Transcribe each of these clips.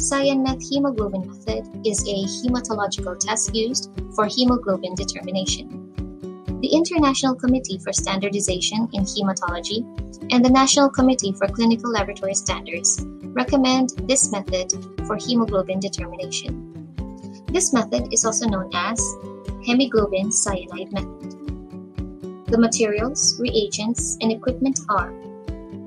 cyanmethemoglobin method is a hematological test used for hemoglobin determination. The International Committee for Standardization in Hematology and the National Committee for Clinical Laboratory Standards recommend this method for hemoglobin determination. This method is also known as hemiglobincyanide method. The materials, reagents, and equipment are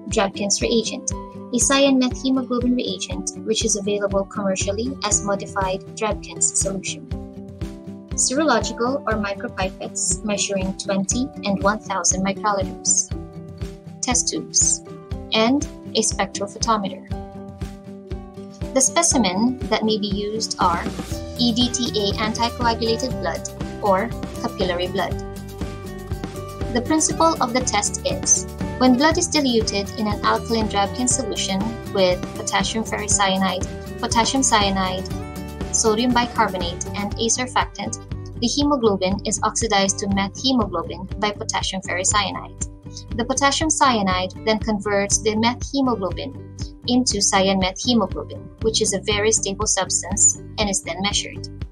Drabkin's reagent, a cyanmethemoglobin reagent which is available commercially as modified Drabkin's solution. Serological or micropipettes measuring 20 and 1000 microliters. Test tubes. And a spectrophotometer. The specimen that may be used are EDTA anticoagulated blood or capillary blood. The principle of the test is when blood is diluted in an alkaline Drabkin solution with potassium ferricyanide, potassium cyanide, sodium bicarbonate, and a surfactant, the hemoglobin is oxidized to methemoglobin by potassium ferricyanide. The potassium cyanide then converts the methemoglobin into cyan-meth which is a very stable substance and is then measured.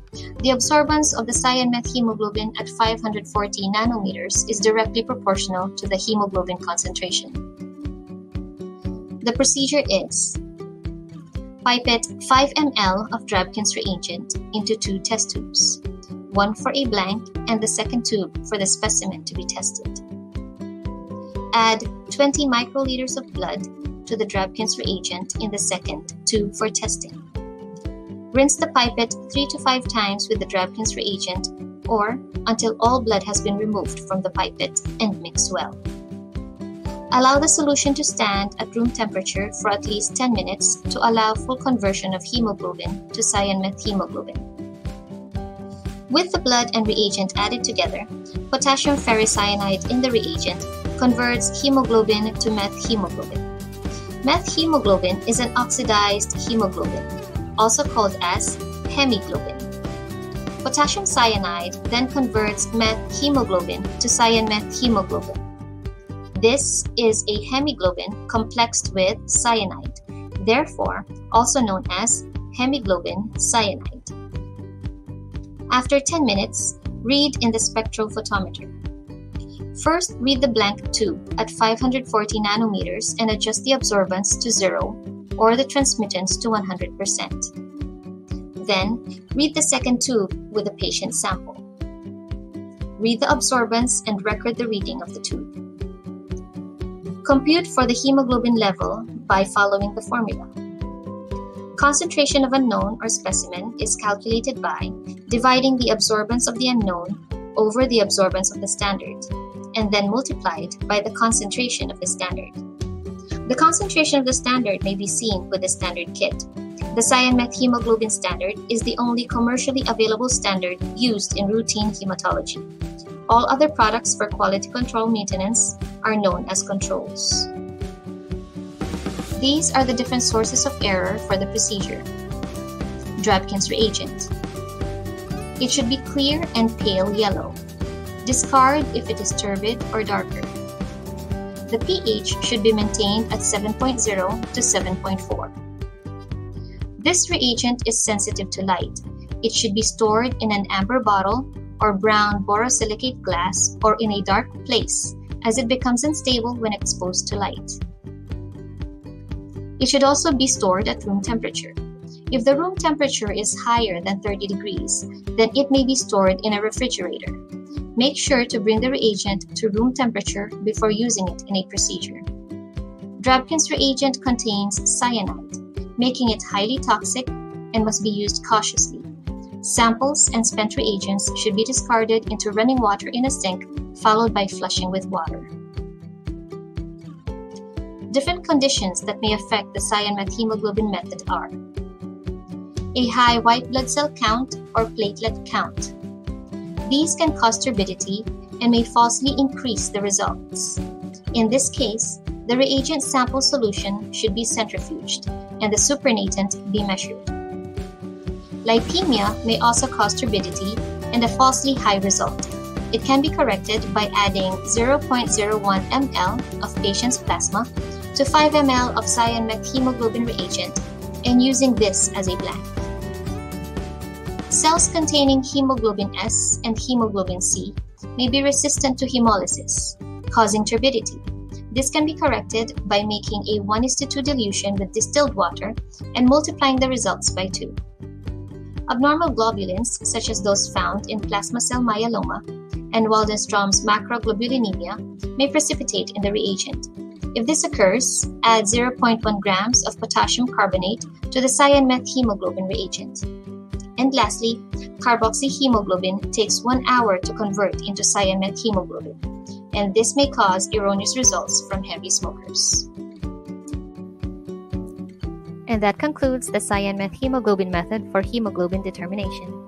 The absorbance of the cyanmethemoglobin at 540 nanometers is directly proportional to the hemoglobin concentration. The procedure is Pipette 5 ml of Drabkin's reagent into two test tubes, one for a blank and the second tube for the specimen to be tested. Add 20 microliters of blood to the Drabkin's reagent in the second tube for testing. Rinse the pipette 3 to 5 times with the Drabkin's reagent or until all blood has been removed from the pipette and mix well. Allow the solution to stand at room temperature for at least 10 minutes to allow full conversion of hemoglobin to cyan-meth. With the blood and reagent added together, potassium ferricyanide in the reagent converts hemoglobin to methemoglobin. Methemoglobin is an oxidized hemoglobin also called as hemiglobin. Potassium cyanide then converts methemoglobin to cyanmethemoglobin. This is a hemoglobin complexed with cyanide, therefore also known as hemiglobincyanide. After 10 minutes, read in the spectrophotometer. First, read the blank tube at 540 nanometers and adjust the absorbance to zero or the transmittance to 100%. Then, read the second tube with the patient sample. Read the absorbance and record the reading of the tube. Compute for the hemoglobin level by following the formula. Concentration of unknown or specimen is calculated by dividing the absorbance of the unknown over the absorbance of the standard, and then multiplied by the concentration of the standard. The concentration of the standard may be seen with the standard kit. The cyanmethemoglobin standard is the only commercially available standard used in routine hematology. All other products for quality control maintenance are known as controls. These are the different sources of error for the procedure. Drabkin's reagent. It should be clear and pale yellow. Discard if it is turbid or darker. The pH should be maintained at 7.0 to 7.4. This reagent is sensitive to light. It should be stored in an amber bottle or brown borosilicate glass or in a dark place as it becomes unstable when exposed to light. It should also be stored at room temperature. If the room temperature is higher than 30 degrees, then it may be stored in a refrigerator. Make sure to bring the reagent to room temperature before using it in a procedure. Drabkin's reagent contains cyanide, making it highly toxic and must be used cautiously. Samples and spent reagents should be discarded into running water in a sink, followed by flushing with water. Different conditions that may affect the hemoglobin method are a high white blood cell count or platelet count, these can cause turbidity and may falsely increase the results. In this case, the reagent sample solution should be centrifuged and the supernatant be measured. Lipemia may also cause turbidity and a falsely high result. It can be corrected by adding 0.01 ml of patient's plasma to 5 ml of cyanmethemoglobin reagent and using this as a blank. Cells containing hemoglobin S and hemoglobin C may be resistant to hemolysis, causing turbidity. This can be corrected by making a 1 2 dilution with distilled water and multiplying the results by 2. Abnormal globulins, such as those found in plasma cell myeloma and Waldenstrom's macroglobulinemia, may precipitate in the reagent. If this occurs, add 0.1 grams of potassium carbonate to the cyan hemoglobin reagent. And lastly, carboxyhemoglobin takes one hour to convert into cyan hemoglobin, and this may cause erroneous results from heavy smokers. And that concludes the cyan hemoglobin method for hemoglobin determination.